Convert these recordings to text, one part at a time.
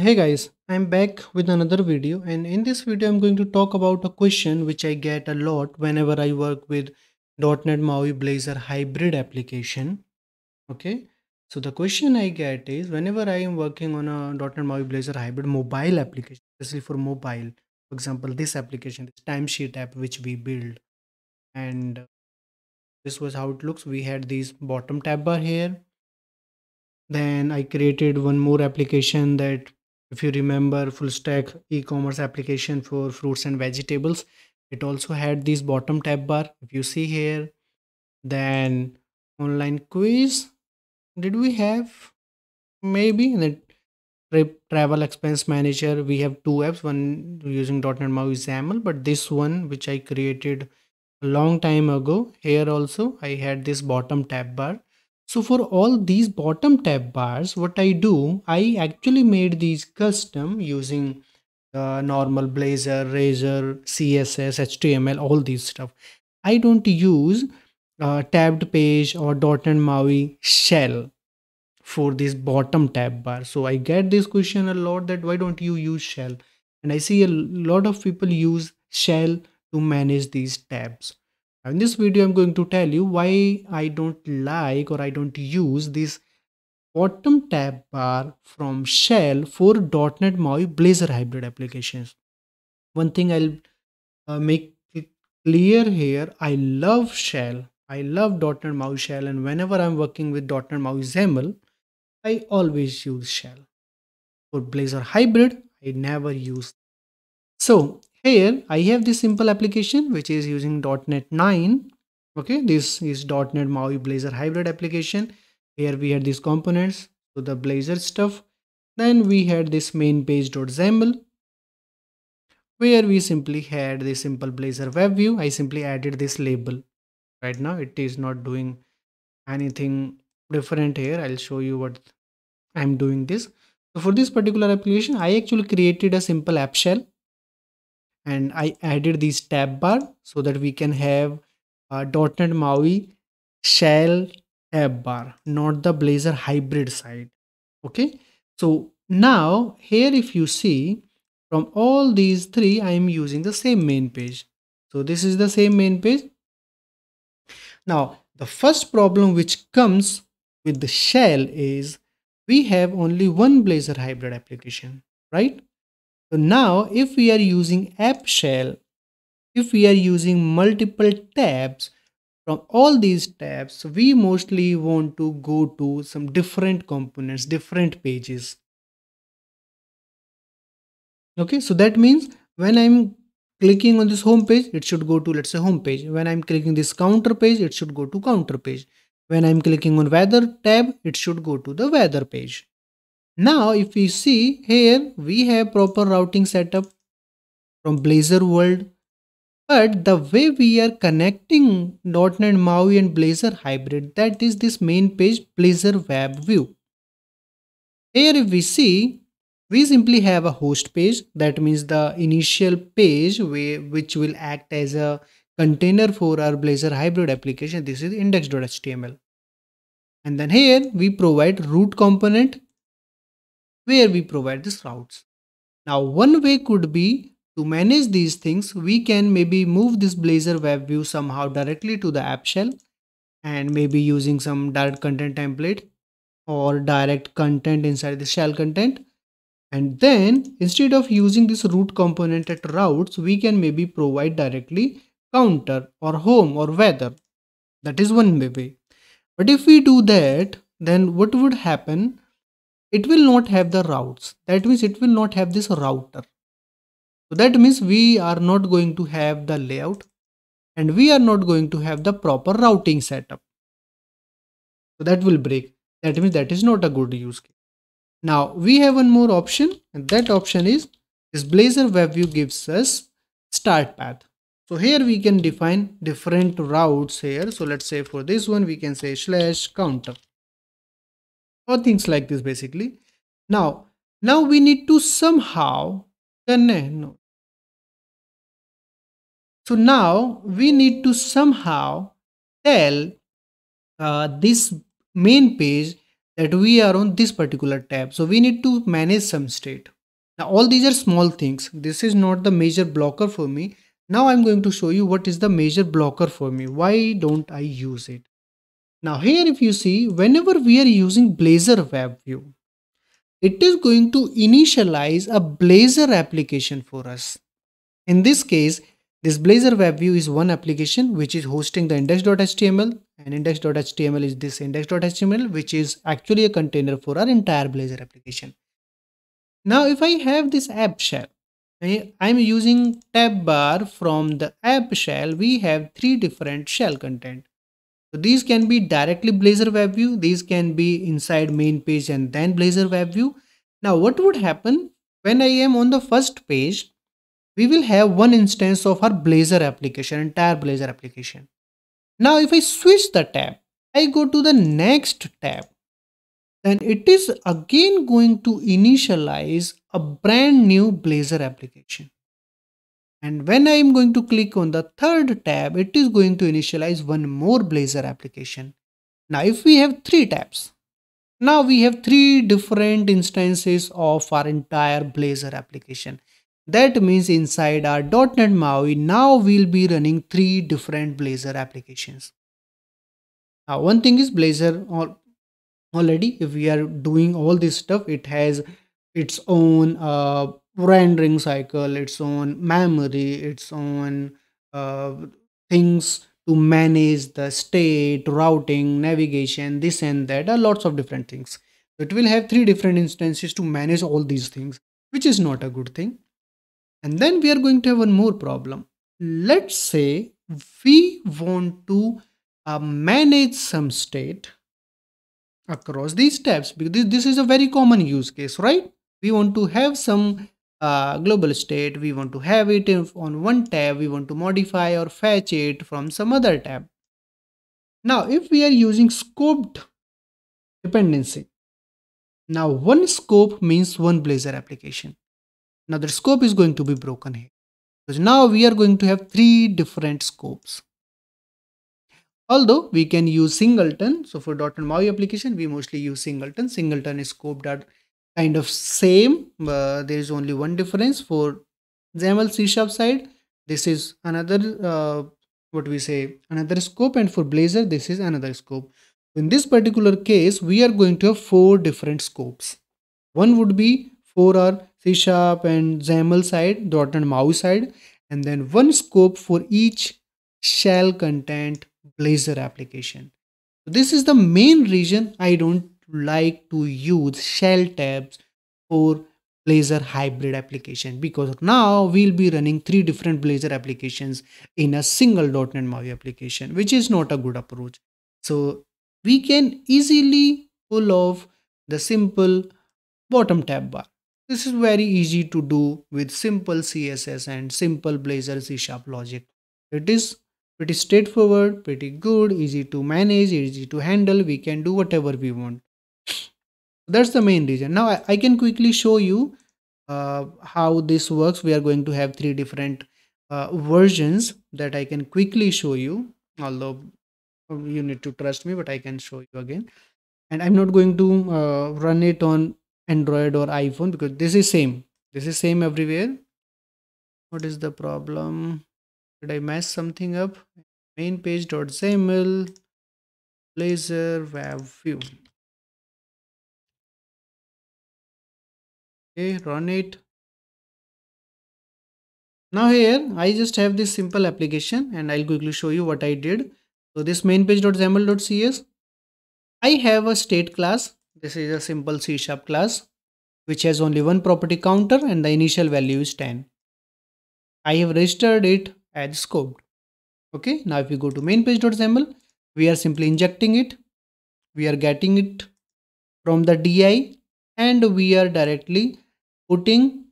Hey guys, I'm back with another video and in this video I'm going to talk about a question which I get a lot whenever I work with .NET MAUI Blazor hybrid application. Okay, so the question I get is whenever I am working on a .NET MAUI Blazor hybrid mobile application, especially for mobile, for example, this application, this timesheet app which we build and this was how it looks. We had these bottom tab bar here. Then I created one more application that if you remember full stack e-commerce application for fruits and vegetables it also had this bottom tab bar. If you see here then online quiz did we have? Maybe. The trip travel expense manager we have two apps one using .NET MAUI XAML but this one which I created a long time ago here also I had this bottom tab bar so for all these bottom tab bars, what I do, I actually made these custom using uh, normal Blazor, Razor, CSS, HTML, all these stuff. I don't use uh, tabbed page or .NET MAUI shell for this bottom tab bar. So I get this question a lot that why don't you use shell? And I see a lot of people use shell to manage these tabs in this video i'm going to tell you why i don't like or i don't use this bottom tab bar from shell for .NET MAUI Blazor hybrid applications. One thing I'll uh, make it clear here, I love shell. I love .NET MAUI shell and whenever I'm working with .NET MAUI XAML, I always use shell. For Blazor hybrid, I never use. So here I have this simple application which is using .NET 9. Okay, this is .NET MAUI Blazor hybrid application. Here we had these components, so the Blazor stuff. Then we had this main page.xaml where we simply had this simple Blazor web view. I simply added this label. Right now it is not doing anything different here. I'll show you what I'm doing this. So for this particular application, I actually created a simple app shell and I added this tab bar so that we can have a .NET MAUI shell tab bar, not the Blazor hybrid side. Okay, so now here if you see from all these three, I am using the same main page. So this is the same main page. Now the first problem which comes with the shell is we have only one Blazor hybrid application, right? So now if we are using app shell, if we are using multiple tabs, from all these tabs, we mostly want to go to some different components, different pages. Okay, so that means when I'm clicking on this home page, it should go to let's say home page. When I'm clicking this counter page, it should go to counter page. When I'm clicking on weather tab, it should go to the weather page. Now, if we see here, we have proper routing setup from Blazor World. But the way we are connecting .NET MAUI and Blazor hybrid, that is this main page Blazor web view. Here if we see, we simply have a host page. That means the initial page which will act as a container for our Blazor hybrid application. This is index.html. And then here we provide root component where we provide these routes. Now one way could be to manage these things, we can maybe move this Blazor web view somehow directly to the app shell and maybe using some direct content template or direct content inside the shell content. And then instead of using this root component at routes, we can maybe provide directly counter or home or weather. That is one way. But if we do that, then what would happen? It will not have the routes. That means it will not have this router. So that means we are not going to have the layout and we are not going to have the proper routing setup. So that will break. That means that is not a good use case. Now we have one more option and that option is this blazor web view gives us start path. So here we can define different routes here. So let's say for this one we can say slash counter or things like this basically now now we need to somehow connect no. so now we need to somehow tell uh, this main page that we are on this particular tab. So we need to manage some state. Now all these are small things. This is not the major blocker for me. Now I'm going to show you what is the major blocker for me. Why don't I use it? Now here if you see, whenever we are using Blazor Web View, it is going to initialize a Blazor application for us. In this case, this Blazor Web View is one application which is hosting the index.html and index.html is this index.html which is actually a container for our entire Blazor application. Now if I have this app shell, eh, I'm using tab bar from the app shell, we have three different shell content. So these can be directly Blazor web view. These can be inside main page and then Blazor web view. Now what would happen when I am on the first page? We will have one instance of our Blazor application, entire Blazor application. Now if I switch the tab, I go to the next tab then it is again going to initialize a brand new Blazor application. And when I am going to click on the third tab, it is going to initialize one more Blazor application. Now, if we have three tabs, now we have three different instances of our entire Blazor application. That means inside our .NET MAUI, now we'll be running three different Blazor applications. Now, one thing is Blazor already if we are doing all this stuff it has its own uh, rendering cycle its own memory its own uh, things to manage the state routing navigation this and that are lots of different things. It will have three different instances to manage all these things which is not a good thing. And then we are going to have one more problem. Let's say we want to uh, manage some state across these tabs because this, this is a very common use case right? We want to have some global state we want to have it on one tab we want to modify or fetch it from some other tab now if we are using scoped dependency now one scope means one blazor application now the scope is going to be broken here because now we are going to have three different scopes Although we can use singleton. So for .NET MAUI application, we mostly use singleton. Singleton is scoped are kind of same. Uh, there is only one difference for XAML C sharp side. This is another, uh, what we say, another scope. And for Blazor, this is another scope. In this particular case, we are going to have four different scopes. One would be for our C sharp and XAML side, .NET MAUI side. And then one scope for each shell content Blazor application. This is the main reason I don't like to use shell tabs for Blazor hybrid application because now we'll be running three different Blazor applications in a single .NET MAUI application, which is not a good approach. So we can easily pull off the simple bottom tab bar. This is very easy to do with simple CSS and simple Blazor C Sharp logic. It is pretty straightforward pretty good easy to manage easy to handle we can do whatever we want that's the main reason. Now i, I can quickly show you uh, how this works. We are going to have three different uh, versions that i can quickly show you although um, you need to trust me but i can show you again. And i'm not going to uh, run it on android or iphone because this is same. This is same everywhere. What is the problem? Did I mess something up? Main page.xaml Blazor web view. Okay, run it. Now here I just have this simple application and I'll quickly show you what I did. So this main page.xaml.cs I have a state class. This is a simple C sharp class which has only one property counter and the initial value is 10. I have registered it as scoped. Okay, now if we go to main page.xaml, we are simply injecting it. We are getting it from the DI and we are directly putting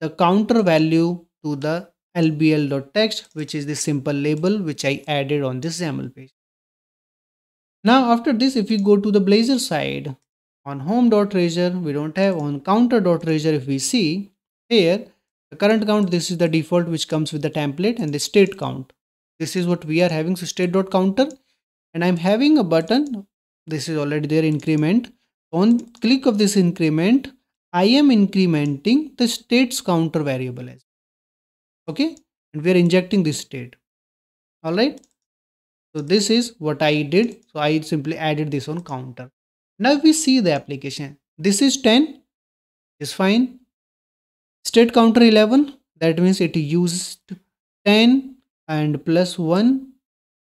the counter value to the lbl.text which is the simple label which I added on this XAML page. Now after this if we go to the Blazor side on home.razor we don't have on counter.razor if we see here the current count, this is the default which comes with the template and the state count. This is what we are having, so state.counter and I'm having a button. This is already there increment On click of this increment, I am incrementing the states counter variable as okay? And we are injecting this state. All right so this is what i did. So i simply added this on counter. Now we see the application. This is 10 is fine. State counter 11 that means it used 10 and plus 1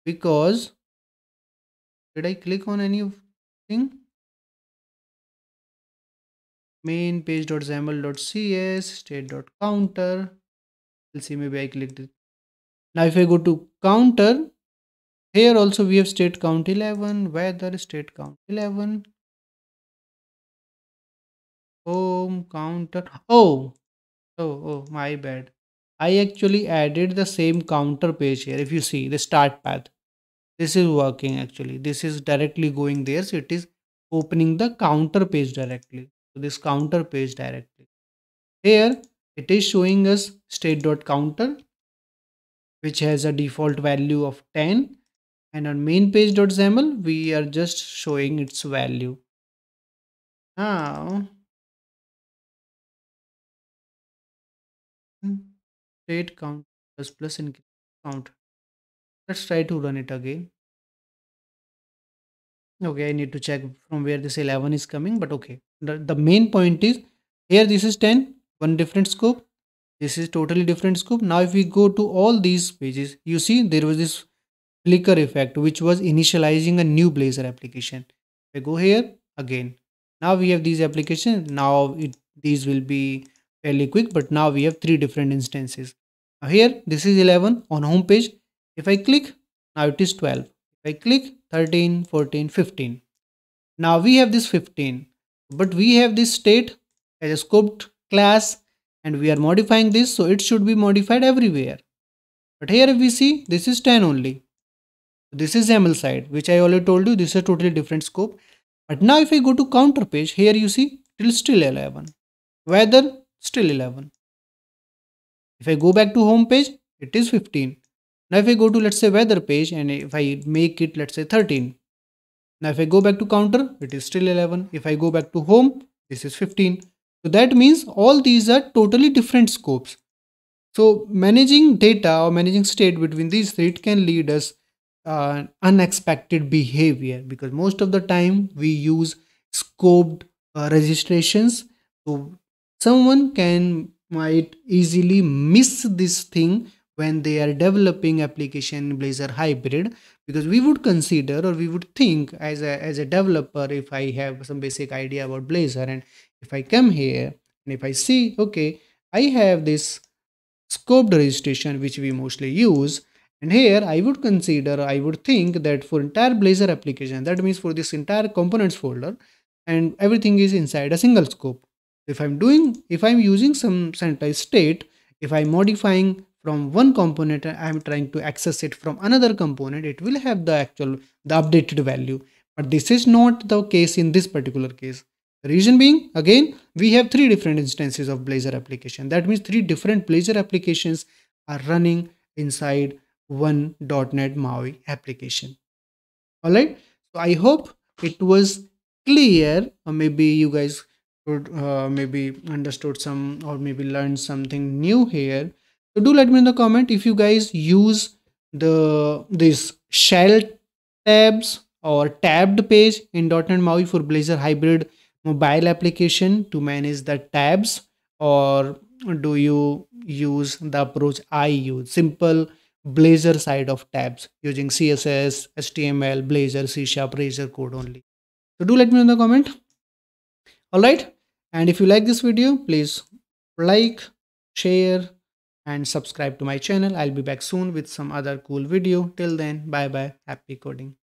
because did i click on anything main page.xaml.cs state.counter let's see maybe i clicked it now if i go to counter here also we have state count 11 weather state count 11 home counter. Oh oh oh my bad. I actually added the same counter page here. If you see the start path this is working actually. This is directly going there. So it is opening the counter page directly so this counter page directly. Here it is showing us state.counter which has a default value of 10 and on main page.xaml we are just showing its value. Now state count plus plus in count. Let's try to run it again. Okay i need to check from where this 11 is coming but okay the, the main point is here this is 10 one different scope. This is totally different scope. Now if we go to all these pages you see there was this flicker effect which was initializing a new blazor application. I go here again now we have these applications. Now it these will be fairly quick but now we have three different instances. Now here this is 11 on home page. If i click now it is 12 if i click 13 14 15 now we have this 15 but we have this state as a scoped class and we are modifying this so it should be modified everywhere. But here we see this is 10 only. This is ML side which I already told you this is a totally different scope. But now if I go to counter page here you see is still 11 weather still 11 if I go back to home page it is 15 now if I go to let's say weather page and if I make it let's say 13 now if I go back to counter it is still 11 if I go back to home this is 15 so that means all these are totally different scopes. So managing data or managing state between these three, it can lead us uh, unexpected behavior because most of the time we use scoped uh, registrations. So someone can might easily miss this thing when they are developing application blazor hybrid because we would consider or we would think as a as a developer if i have some basic idea about blazor and if i come here and if i see okay i have this scoped registration which we mostly use and here i would consider i would think that for entire blazor application that means for this entire components folder and everything is inside a single scope. If i'm doing if i'm using some centralized state if i'm modifying from one component I am trying to access it from another component, it will have the actual, the updated value. But this is not the case in this particular case. The reason being, again, we have three different instances of Blazor application. That means three different Blazor applications are running inside one .NET MAUI application. Alright, so I hope it was clear or maybe you guys could uh, maybe understood some or maybe learned something new here so do let me in the comment if you guys use the this shell tabs or tabbed page in .NET MAUI for Blazor hybrid mobile application to manage the tabs or do you use the approach I use simple Blazor side of tabs using CSS, HTML, Blazor, C Sharp, Razor code only. So do let me know in the comment. Alright. And if you like this video, please like, share, and subscribe to my channel. I'll be back soon with some other cool video. Till then, bye bye. Happy coding.